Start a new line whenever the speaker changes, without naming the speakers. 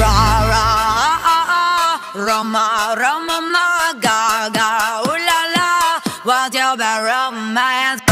Ra ra Roma Roma ma ga ga ooh la la. What's your bad romance?